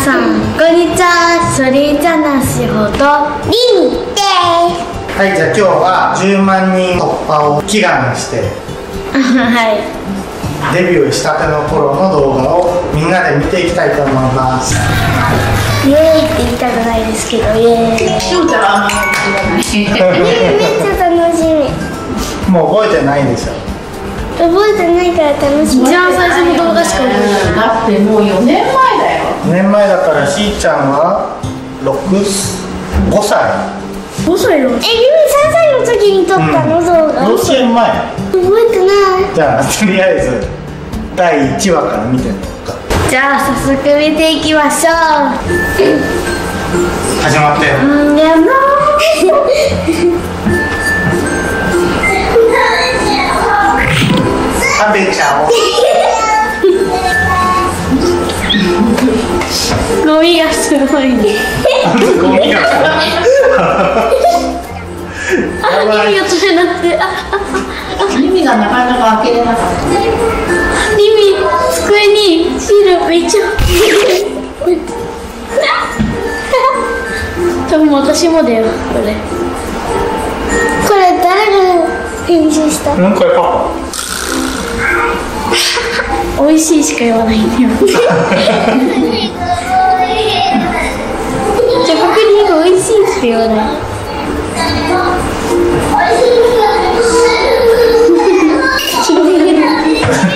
さんこんにちは。それじゃなしほどりみです。はいじゃあ今日は10万人突破を祈願して。はい。デビューしたての頃の動画をみんなで見ていきたいと思います。イエーイって言いたくないですけどイエーイ。しゅうちゃんはあんまり知らない。めっちゃ楽しみもう覚えてないんですよ。覚えてないから楽しみ。一番最初の動画しか覚えてない。だってもう4年前だよ。5年前だからしーちゃんは65歳。5歳の。え、ゆみ3歳の時に撮ったの、動画幼稚園前。覚えてない。じゃあとりあえず第1話から見てみようか。じゃあ早速見ていきましょ始まって。ううんやな食べちゃおうゴミがすごいねゴミがあ、やばい耳が取れなくてあ、あ、耳がなかなか開けれなかった。耳机にシールめっちゃ多分私もだよこれこれ誰が編集したうんこれパ美味しいしか言わないんだよ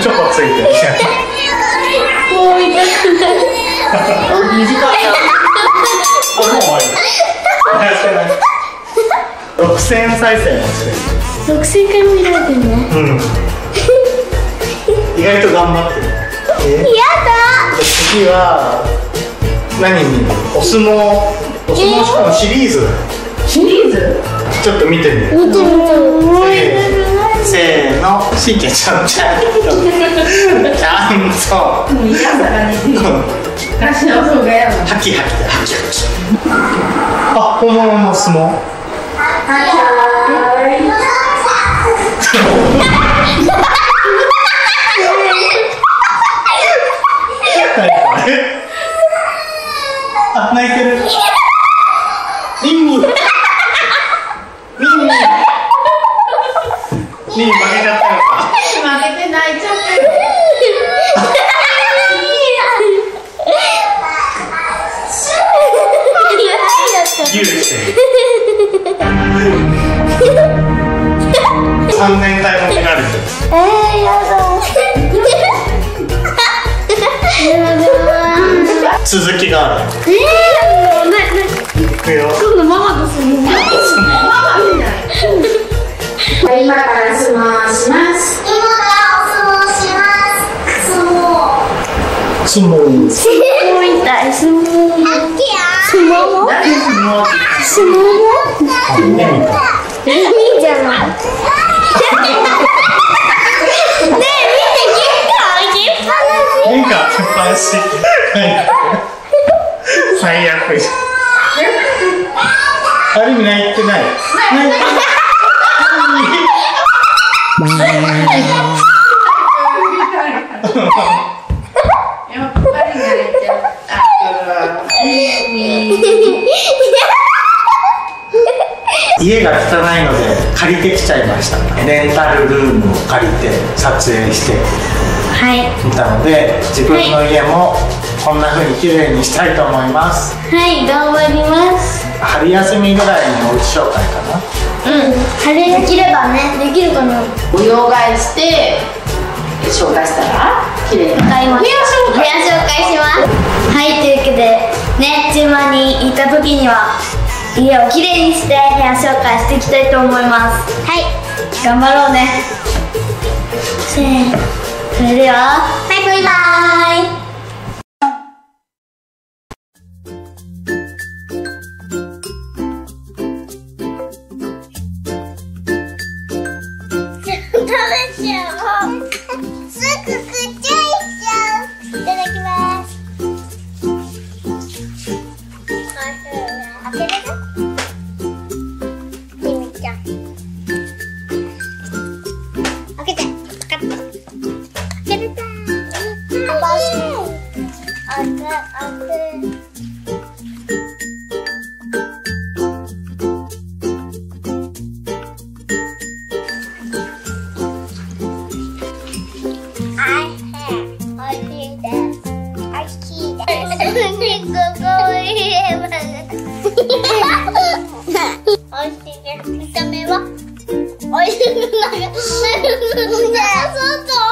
チョコついてるもう痛くない短いあもう終わりやってない6000再生もしてる6000回も見られてるねうん意外と頑張ってるやだ次は何見るお相撲お相撲しかもシリーズシリーズちょっと見てみる見てみたいせーのしんちゃんちゃんちゃんとちゃんともう嫌さがねてる。昔の方がやだ。ハキハキでハキハキあ本物の相撲続きがあるえー、な、な、いくよ今度ママとするのママ見ない。今から相撲します。今からお相撲します相撲相撲相撲みたい相撲相撲も誰相撲相撲もねみたいいいじゃないねえ見て玄関開けっぱなし玄関開けっぱなし最悪じゃんあれ見ないってないないやっぱり泣いちゃった。家が汚いので借りてきちゃいましたレンタルルームを借りて撮影してはい。みたので自分の家もこんな風に綺麗にしたいと思います。はい頑張ります。春休みぐらいにおうち紹介かな。うん。晴れできればねできるかなお洋替えして紹介したら綺麗に買います。部屋紹介します。はいというわけでね千葉に行った時には家をきれいにして部屋紹介していきたいと思います。はい。頑張ろうね。せーのそれではバ美味しくなるなる